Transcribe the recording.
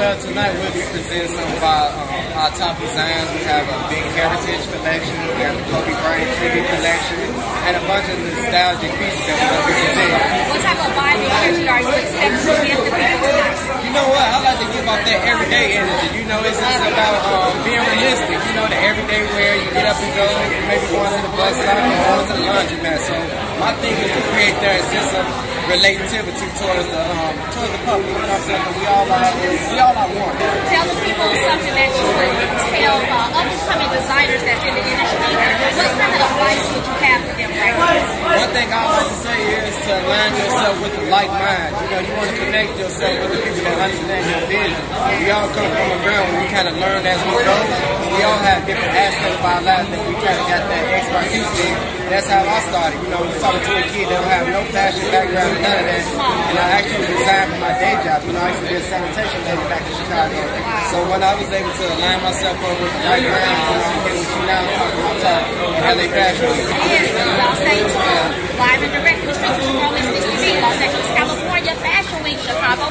Well, tonight we'll be presenting some of our, um, our top designs. We have a big heritage collection, we have the Kobe Bryant tribute collection, and a bunch of nostalgic pieces that we're going to be presenting. What type of vibe and energy are you expecting to get the people tonight? You know what? I like to give off that everyday energy. You know, it's just about um, being realistic. You know, the everyday wear, up and go, maybe going to the bus stop or going to the laundromat. So my thing is to create that sense of relativity towards the um, towards the public. You know what I'm saying? We all are we all are one. Tell the people something that you would tell uh, up and coming designers that's in the industry. What kind of advice would you have for them right now? One thing I to say is to align yourself with the like mind. You know, you want to connect yourself with the people that understand your vision. We all come from a ground where we kind of learn as we go we all have different aspects of our lives that we kind of got that expertise thing. That's how I started. You know, talking to a kid that don't have no fashion background none of that. And I actually designed for my day job. You know, I used to be a sanitation lady back in Chicago. So when I was able to align myself up with the right brand, you know, I'm getting you now talking about top and LA Y'all stay tuned. live and direct from Los Angeles, California, Fashion Week, Chicago